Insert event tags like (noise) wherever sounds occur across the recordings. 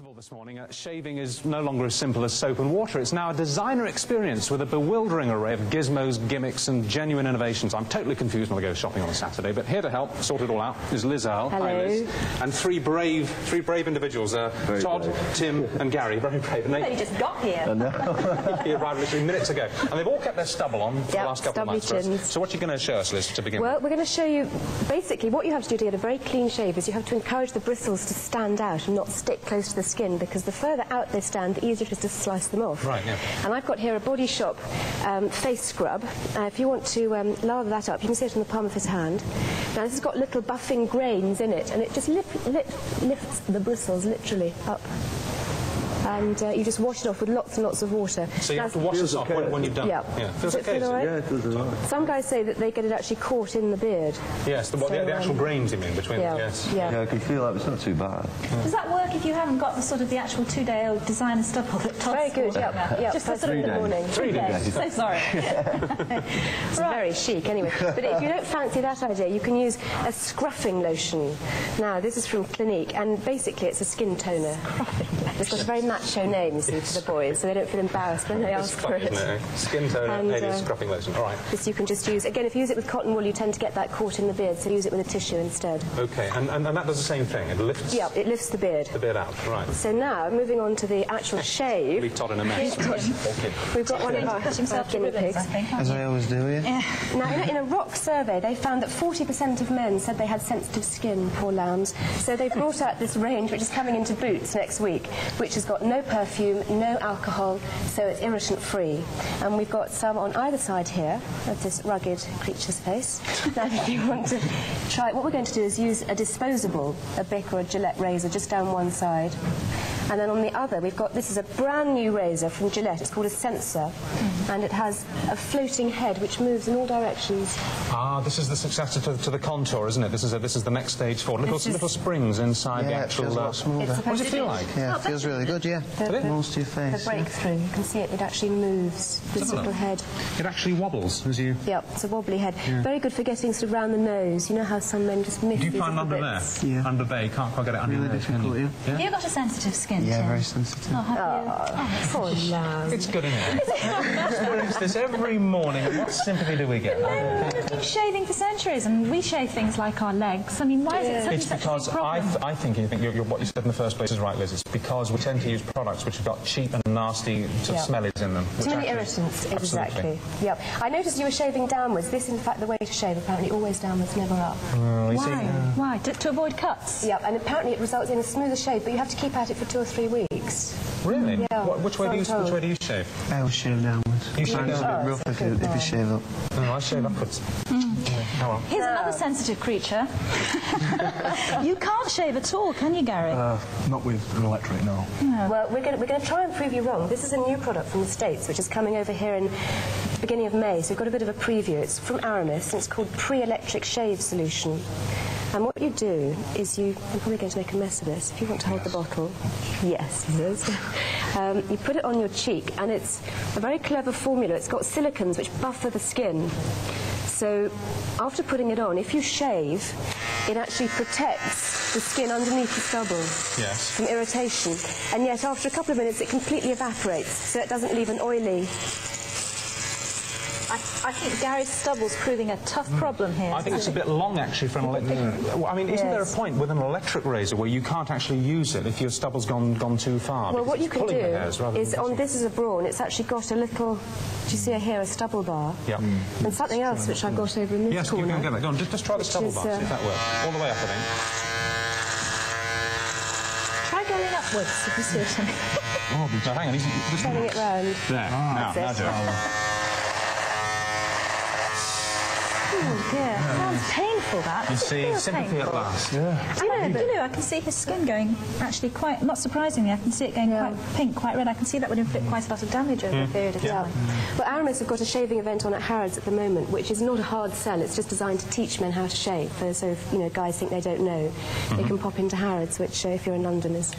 of all this morning, uh, shaving is no longer as simple as soap and water. It's now a designer experience with a bewildering array of gizmos, gimmicks, and genuine innovations. I'm totally confused when I go shopping on a Saturday, but here to help sort it all out is Liz Earle. Hello. Hi, Liz. And three brave, three brave individuals, uh, Very Todd, brave. Tim, and Gary. Very brave. And Well, they, you just got here. (laughs) he arrived literally minutes ago. And they've all kept their stubble on for the last couple of months. for us. chins. So what are you going to show us, Liz, to begin Well, with? we're going to show you basically what you have to do to get a very clean shave is you have to encourage the bristles to stand out and not stick close to the skin because the further out they stand, the easier it is to slice them off. Right, yeah. And I've got here a Body Shop um, face scrub. Uh, if you want to um, lather that up, you can see it on the palm of his hand. Now, this has got little buffing grains in it and it just lif- lif- lifts the bristles literally up. And uh, you just wash it off with lots and lots of water. So you Now, have to wash this off when, when you've done Yeah. Yeah. Feels it okay. feel does it? all right? Yeah, it does a lot. Some guys say that they get it actually caught in the beard. Yes, the, what, So, the actual um, grains, you mean, between Yeah, them, yes. yeah. Yeah, I can feel that. It's not too bad. Does that work if you haven't got the sort of the actual two-day-old designer stubble that Todd's Very good, talking yep, yep. Just the sort of in the morning. Three days. So sorry. (laughs) (laughs) It's very chic anyway. But if you don't fancy that idea, you can use a scruffing lotion. Now, this is from Clinique, and basically it's a skin toner. It's got a very macho name, you see, for the boys, so they don't feel embarrassed when they It's ask for fun, it. isn't it? Skin toner, And, ladies, uh, scruffing lotion. All right. This you can just use. Again, if you use it with cotton wool, you tend to get that caught in the beard, so use it with a tissue instead. Okay, and, and, and that does the same thing. It lifts Yeah, it lifts the beard. the beard out. Right. So now, moving on to the actual shave, Leave Todd in a mess. Okay. we've got one of our Cut himself to guinea ribbons, pigs. As I always do, yeah. Now, in a, in a rock survey, they found that 40% of men said they had sensitive skin, poor lambs. So they brought out this range, which is coming into Boots next week, which has got no perfume, no alcohol, so it's irritant-free. And we've got some on either side here of this rugged creature's face. (laughs) Now, if you want to try, it, what we're going to do is use a disposable, a Bic or a Gillette razor, just down one side. And then on the other, we've got, this is a brand new razor from Gillette. It's called a sensor. And it has a floating head which moves in all directions. Ah, this is the successor to, to the contour, isn't it? This is a, this is the next stage forward. Little, This is- little springs inside the Yeah, it actual. feels a uh, lot smoother. It's what does it feel like? Yeah, it feels really good, yeah. it? Most to your The face. yeah. breakthrough, you can see it, it actually moves, this have a little look. head. It actually wobbles as you. Yep, it's a wobbly head. Very good for getting sort of round the nose. You know how some men just miss Do you these find little under there? Yeah. Under there, you can't quite get it under Really your nose, can you? difficult, yeah. Have you got a sensitive skin, Yeah, very sensitive. Oh, have you? Ah. Oh, Poor oh, lamb. It's good, isn't it? Experience this every morning. What sympathy do we get? Men have been shaving for centuries, and we shave things like our legs. I mean, why is it suddenly It's such because a big I, problem? th- I think, you think you're, you're, what you said in the first place is right, Liz. It's because we tend to use products which have got cheap and nasty sort of Yeah. smellies in them. Too many actually- irritants, Absolutely. exactly. Yep. I noticed you were shaving downwards. This, in fact, the way to shave, apparently, always downwards, never up. Oh, you see- Why? Why? To, to avoid cuts? Yep, and apparently it results in a smoother shave, but you have to keep at it for two or three weeks. Really? Yeah, What, which, way do you, so which way do you shave? I always shave downwards. You shave Mine's down- a bit rough if you, if you shave up. No, I shave upwards. Yeah, oh well. Here's another sensitive creature. (laughs) you can't shave at all, can you, Gary? Uh, not with an electric, no. Well, we're going we're to try and prove you wrong. This is a new product from the States, which is coming over here in the beginning of May, so we've got a bit of a preview. It's from Aramis, and it's called Pre-Electric Shave Solution. And what you do is you... I'm probably going to make a mess of this. If you want to hold the bottle. Yes, Liz. (laughs) Um, you put it on your cheek, and it's a very clever formula. It's got silicons which buffer the skin. So after putting it on, if you shave, it actually protects the skin underneath the stubble Yes. from irritation. And yet, after a couple of minutes, it completely evaporates, so it doesn't leave an oily. I, I think Gary's stubble's proving a tough problem here. I think it's a bit long, actually, for an electric... Well, I mean, isn't there a point with an electric razor where you can't actually use it if your stubble's gone, gone too far? Well, what you can do the is on this is a Braun. It's actually got a little. Do you see here a stubble bar? Yeah. And something else which I've got over in this Yes, you corner. can get that. Go on, just, just try the stubble is, bar, see uh, if that works. All the way up, I think. Try going upwards if you see it. Oh, hang on. He's, just Turning it round. There. ah, now, now do it. Oh, dear. Sounds painful, that. You Does it see, feel sympathy at painful? last. I know, you know, I can see his skin going actually quite, not surprisingly, I can see it going Yeah. quite pink, quite red. I can see that would inflict quite a lot of damage over a period of Yeah. time. Well, Aramis have got a shaving event on at Harrods at the moment, which is not a hard sell. It's just designed to teach men how to shave. So if you know guys think they don't know, they can pop into Harrods, which uh, if you're in London is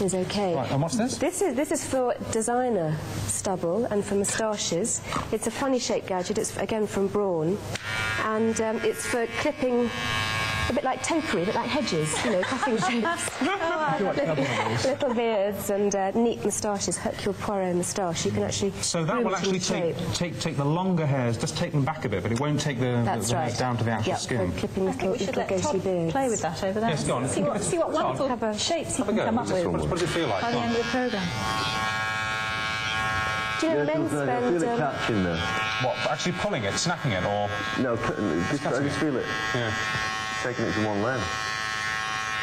is okay. Right, and what's this? This is this is for designer stubble and for moustaches. It's a funny shaped gadget. It's again from Braun, and um, it's for clipping a bit like topiary, a bit like hedges, you know, cutting (laughs) shapes. little, little beards and uh, neat moustaches, Hercule Poirot moustache. You can actually So that will actually take, shape. take take the longer hairs, just take them back a bit, but it won't take the, the, That's the right. hairs down to the actual yep, skin. for clipping I think little, we should little let ghostly Todd beards. play with that over there. Yes, go on. See what, see what wonderful Have a- shapes he can come up with what, does, it feel like? by the end of the programme. Do you know men I feel it Um, catching there. What, actually pulling it, snapping it, or... No, just, I just feel it Yeah. Taking it to one leg.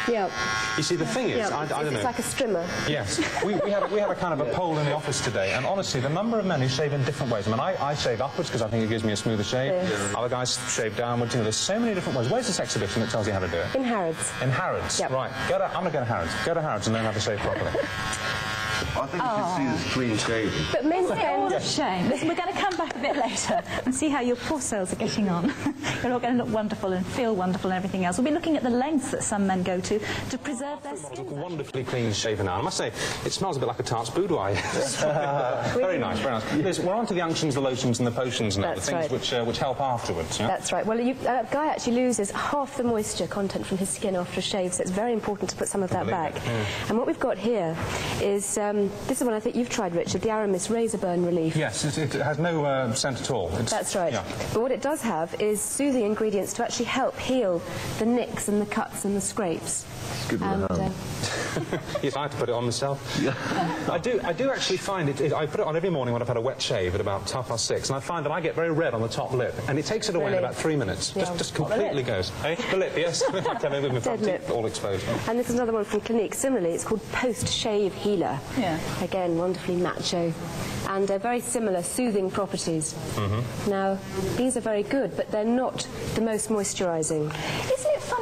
yeah, You see, the thing is, yeah. I, I don't it's know. It's like a strimmer. Yes, we, we, had, we had a kind of a poll in the office today, and honestly, the number of men who shave in different ways. I mean, I, I shave upwards because I think it gives me a smoother shave. Yes. Other guys shave downwards. You know, there's so many different ways. Where's this exhibition that tells you how to do it? In Harrods. In Harrods. Yep. Right. Go to, I'm going to go to Harrods. Go to Harrods and learn how to shave properly. (laughs) I think you should see this clean shaven. But men All spend... a shame. Listen, we're going to come back a bit later and see how your poor souls are getting on. (laughs) You're all going to look wonderful and feel wonderful and everything else. We'll be looking at the lengths that some men go to to preserve their Look skin. wonderfully clean shaven now. I must say, it smells a bit like a tart's boudoir. (laughs) very nice, very nice. Listen, we're on to the unctions, the lotions, and the potions now, That's the things right. which, uh, which help afterwards. Yeah? That's right. Well, you, a guy actually loses half the moisture content from his skin after a shave, so it's very important to put some of that back. it, yeah. And what we've got here is um, this is one I think you've tried, Richard, the Aramis Razor Burn Relief. Yes, it, it has no uh, scent at all. It's, That's right. Yeah. But what it does have is soothing ingredients to actually help heal the nicks and the cuts and the scrapes. good with and, uh, (laughs) Yes, I had to put it on myself. I do. I do actually find it, it. I put it on every morning when I've had a wet shave at about half past six, and I find that I get very red on the top lip, and it takes it away in about three minutes. Yeah. Just, just completely goes. Eh? The lip, yes. I came in with my front Dead teeth lip. all exposed. And this is another one from Clinique. Similarly, it's called Post Shave Healer. Yeah. Again, wonderfully macho. And uh, very similar soothing properties. Mm-hmm. Now, these are very good, but they're not the most moisturising.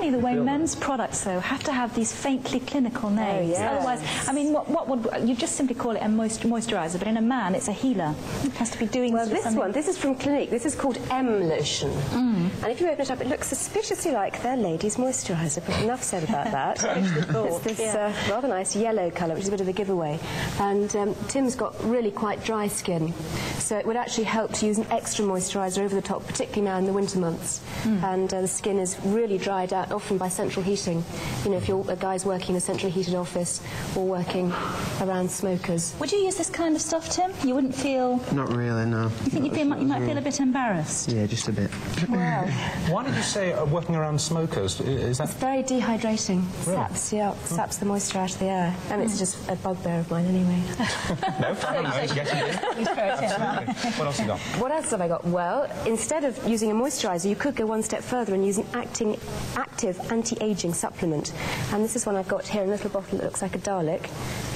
Funny the way men's products, though, have to have these faintly clinical names? yes. Otherwise, I mean, what, what would you just simply call it a moist, moisturiser, but in a man, it's a healer. It has to be doing Well, this something- one, this is from Clinique. This is called M Lotion. Mm. And if you open it up, it looks suspiciously like their ladies' moisturiser, but enough said about (laughs) that. it's this uh, rather nice yellow colour, which is a bit of a giveaway. And um, Tim's got really quite dry skin, so it would actually help to use an extra moisturiser over the top, particularly now in the winter months. Mm. And uh, the skin is really dried out, often by central heating. You know, if you're a guy's working in a centrally heated office or working around smokers. Would you use this kind of stuff, Tim? You wouldn't feel. Not really, no. You think you, feel, you might feel a bit embarrassed? Yeah, just a bit. Wow. Why did you say uh, working around smokers? Is that? It's very dehydrating. Saps, yeah, saps the moisture out of the air. And it's just a bugbear of mine anyway. (laughs) no, I know, it's getting. Absolutely. What else have you got? what else have I got? Well, instead of using a moisturiser, you could go one step further and use an acting, active anti-aging supplement. And this is one I've got here in a little bottle that looks like a Dalek.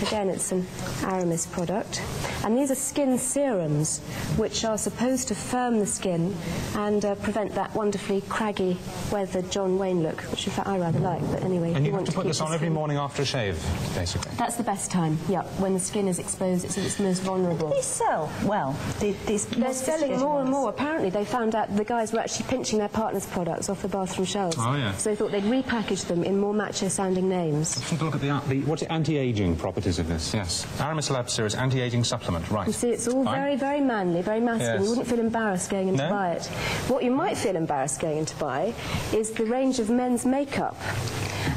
Again, it's an Aramis product. And these are skin serums, which are supposed to firm the skin and uh, prevent that wonderfully craggy, weathered John Wayne look, which in fact I rather like. But anyway, And if you have want to put this on every morning after a shave, basically. That's the best time, yeah, when the skin is exposed, it's at its most vulnerable. These sell well. the- These They're more selling sophisticated more and more. Apparently, they found out the guys were actually pinching their partners' products off the bathroom shelves. Oh, yeah. So they thought they'd repackage them in more macho-sounding names. Just look at the, the what's it, anti-aging properties of this. Yes, Aramis Lab Series anti-aging supplement. Right. You see, it's all Fine. very, very manly, very masculine. Yes. You wouldn't feel embarrassed going in to buy it. What you might feel embarrassed going in to buy is the range of men's makeup.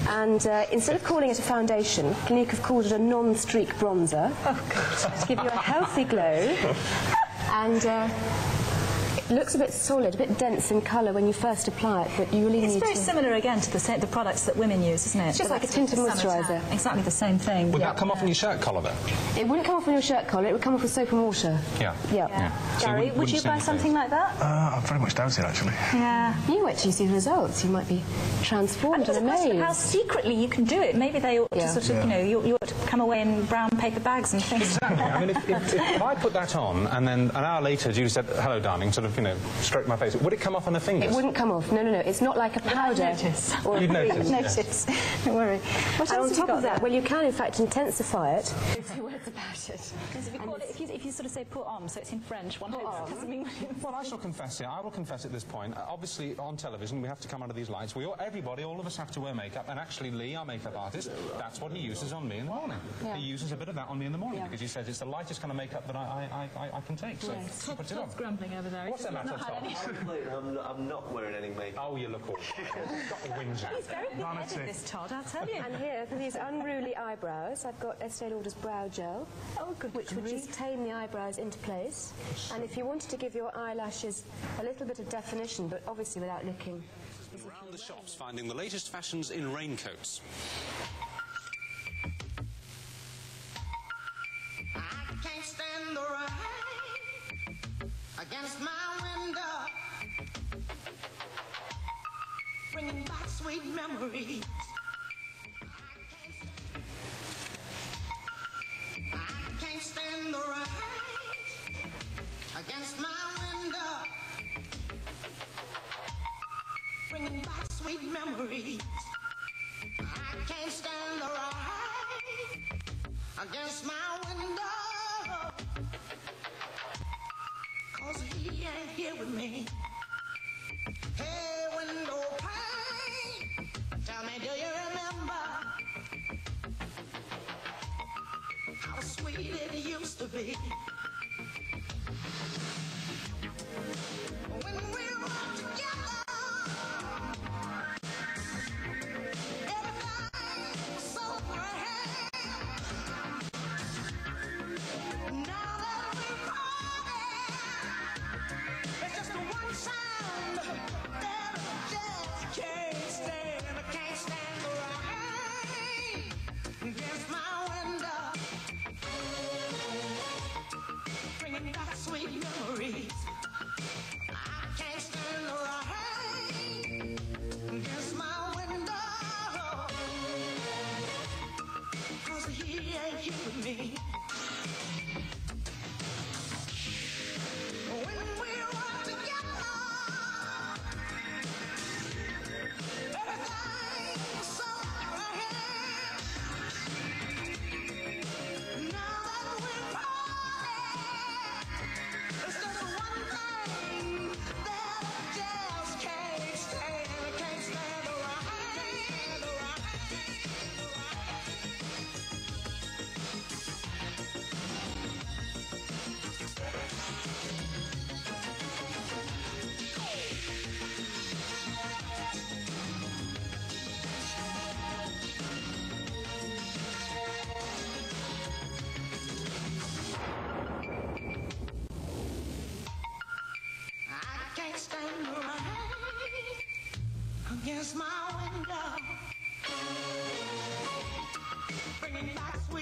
And uh, instead of calling it a foundation, Clinique have called it a non-streak bronzer to give you a healthy glow. (laughs) And uh, it looks a bit solid, a bit dense in colour when you first apply it, but you really It's need very to... similar again to the, sa- the products that women use, isn't it? It's just like a Products tinted moisturiser. Exactly the same thing. Would that come off on your shirt collar then? It wouldn't come off on your shirt collar, it would come off with soap and water. Yeah. Yeah. Yeah. So Gary, wouldn't- would wouldn't you buy something like that? Uh, I very much doubt it, actually. Yeah. You wait till you see the results, you might be transformed It's and a question how secretly you can do it. Maybe they ought Yeah. to sort of, you know, you, you ought to come away in brown paper bags and things. Exactly. I mean, if, if, if I put that on and then an hour later Judy said, hello, darling, sort of, you know, stroke my face, would it come off on the fingers? It wouldn't come off. No, no, no. It's not like a powder. notice. Or a You'd cream. notice. Notice. Don't worry. What And else on top of that, there? well, you can in fact intensify it if you were words about it. If you, call it, if, you, if you sort of say put on, so it's in French, one hopes doesn't mean Well, I shall confess it. I will confess at this point. Uh, obviously, on television, we have to come under these lights. We all, everybody, all of us have to wear makeup. And actually, Lee, our makeup artist, that's what he uses on me in the morning. Yeah. He uses a bit of that on me in the morning Yeah. because he says it's the lightest kind of makeup that I, I, I, I can take. So Yes. he puts it on. Grumbling over there. What's the matter, Not had Todd? I'm, I'm, not, wearing any makeup. Oh, you look awful. (laughs) Got the whinge out. He's very Vanity. big-headed, this Todd, I'll tell you. And here, for these unruly eyebrows, I've got Estee Lauder's Brow Gel, Oh, good which would just tame the eyebrows into place. And if you wanted to give your eyelashes a little bit of definition, but obviously without looking Around the shops, finding the latest fashions in raincoats. Against my window, bringing back sweet memories. Hey, window pane, tell me, do you remember how sweet it used to be?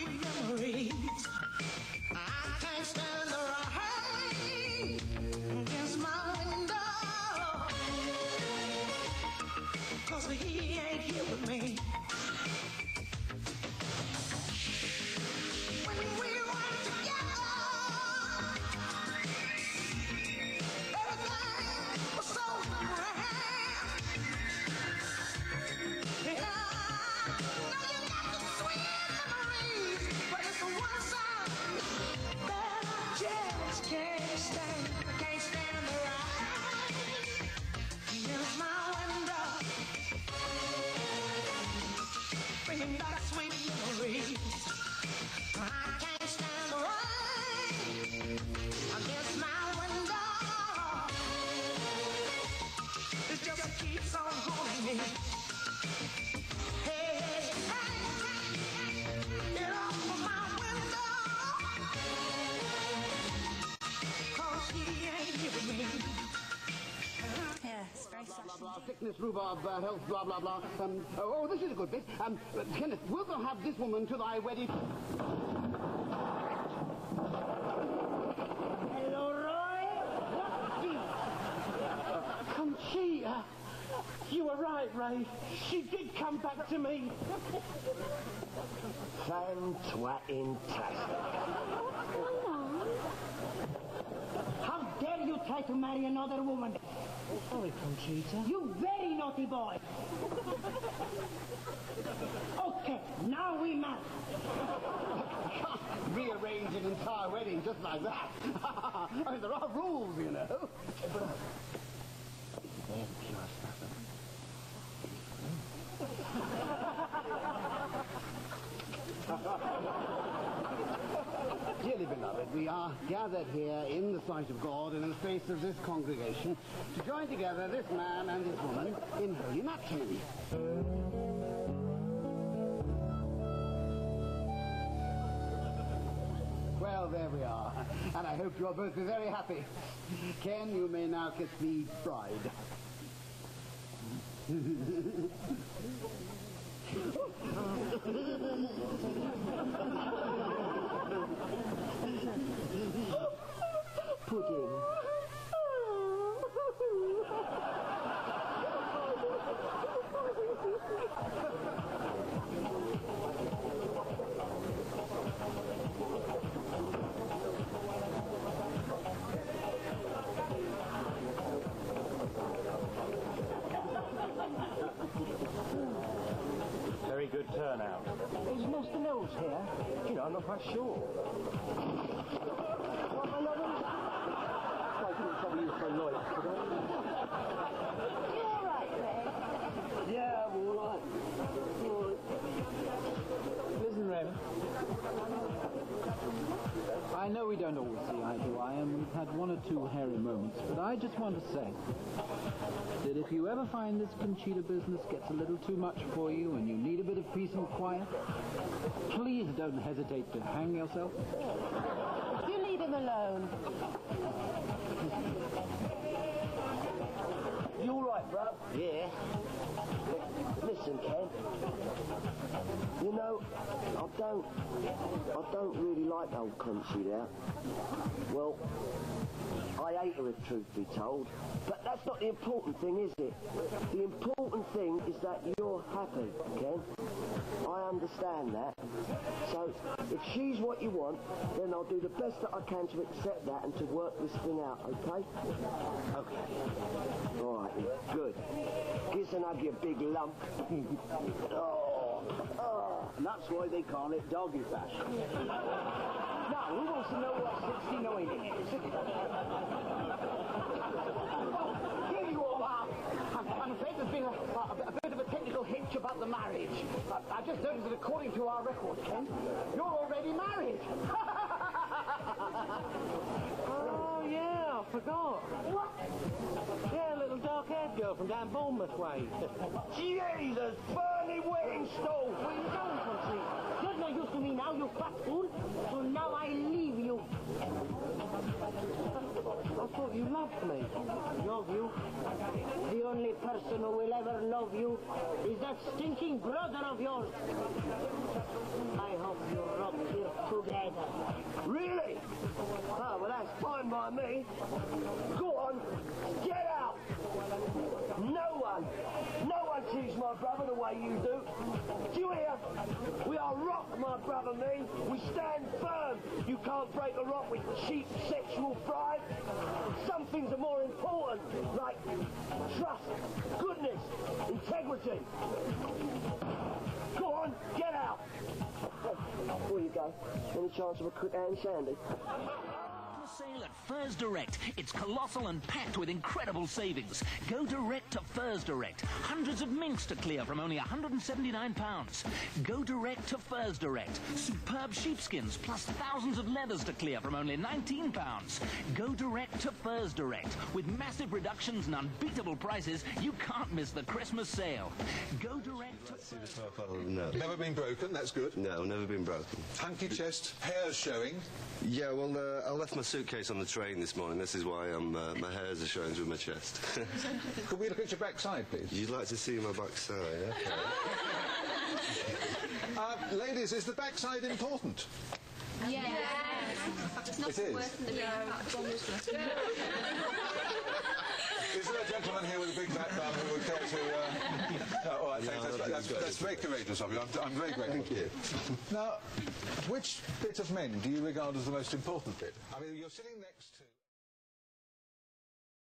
Bringing sickness, rhubarb, uh, health, blah, blah, blah. Um, oh, oh, this is a good bit. Um, uh, Kenneth, wilt thou have this woman to thy wedding? Hello, Roy. What Conchita. You were right, Ray. She did come back to me. Fantastic. How dare you try to marry another woman? Sorry, Conchita. You very naughty boy. okay, now we marry. (laughs) Rearrange an entire wedding just like that. (laughs) I mean, there are rules, you know. But, uh, they're pure stuff. We are gathered here in the sight of God and in the face of this congregation to join together this man and this woman in holy matrimony. Well, there we are. And I hope you'll both be very happy. Ken, you may now kiss the bride. (laughs) Pudding. Very good turnout. Mr. Here? You know, I'm not quite sure. What, my? I didn't trouble you today. I know we don't always see eye to eye, and we've had one or two hairy moments, but I just want to say that if you ever find this Conchita business gets a little too much for you and you need a bit of peace and quiet, please don't hesitate to hang yourself. You leave him alone. You all right, bro? Yeah. Listen, Ken. Know, I don't, I don't really like old country there. Well, I hate her if truth be told. But that's not the important thing, is it? The important thing is that you're happy, Ken. I understand that. So, if she's what you want, then I'll do the best that I can to accept that and to work this thing out, okay? Okay. All right, good. Kiss and hug, you big lump. (laughs) oh. And that's why they call it doggy fashion. Now, who wants to know what 69 is? Here you all are. I'm, I'm afraid there's been a, a, a bit of a technical hitch about the marriage. I, I just noticed that according to our records, Ken, you're already married. Forgot. what? Yeah, a little dark-haired girl from down Bournemouth way. Jesus, stove! Where are you going, country? You're no use to me now, you fat fool. So now I leave you. Loved me. Love you? The only person who will ever love you is that stinking brother of yours. I hope you rock here together. Really? Oh, well, that's fine by me. Go on, get out. Treats my brother the way you do. Do you hear? We are rock, my brother, me. We stand firm. You can't break a rock with cheap sexual pride. Some things are more important, like trust, goodness, integrity. Go on, get out. Before you go, any chance of a quick hand shandy? Sale at Furs Direct. It's colossal and packed with incredible savings. Go direct to Furs Direct. Hundreds of minks to clear from only £179. Go direct to Furs Direct. Superb sheepskins plus thousands of leathers to clear from only £19. Go direct to Furs Direct. With massive reductions and unbeatable prices, you can't miss the Christmas sale. Go direct to See the profile? No. Never been broken, that's good. No, never been broken. Hunky chest, hair's showing. Yeah, well, uh, I left my suitcase on the train this morning. This is why I'm, uh, my hairs are showing through my chest. (laughs) Could we look at your backside, please? You'd like to see my backside, okay? (laughs) Uh, ladies, is the backside important? Yeah. It's not It is. worse than the big. (laughs) Is there a gentleman here with a big fat bum who would care to... Uh... Oh, no, all right, No, thanks. I That's, think that's, he's that's very courageous of you. I'm, I'm very grateful. Thank you. Now, which bit of men do you regard as the most important bit? I mean, you're sitting next to...